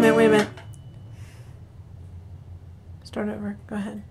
a minute, wait a minute. Start over. Go ahead.